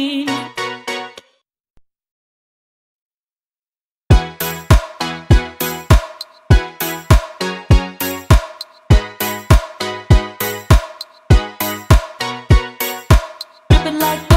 Dripping like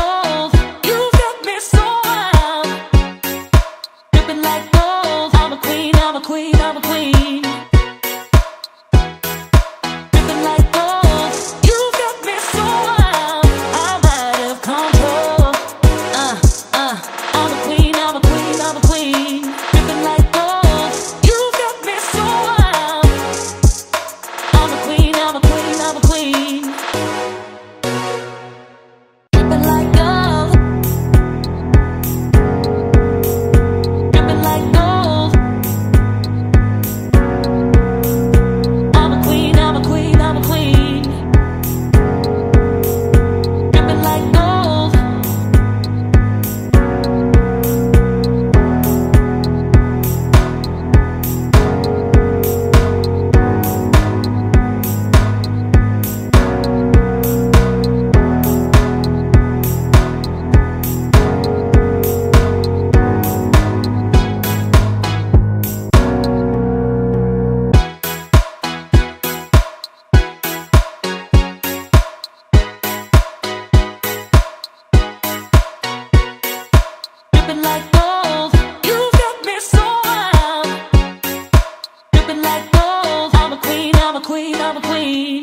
queen, I'm a queen,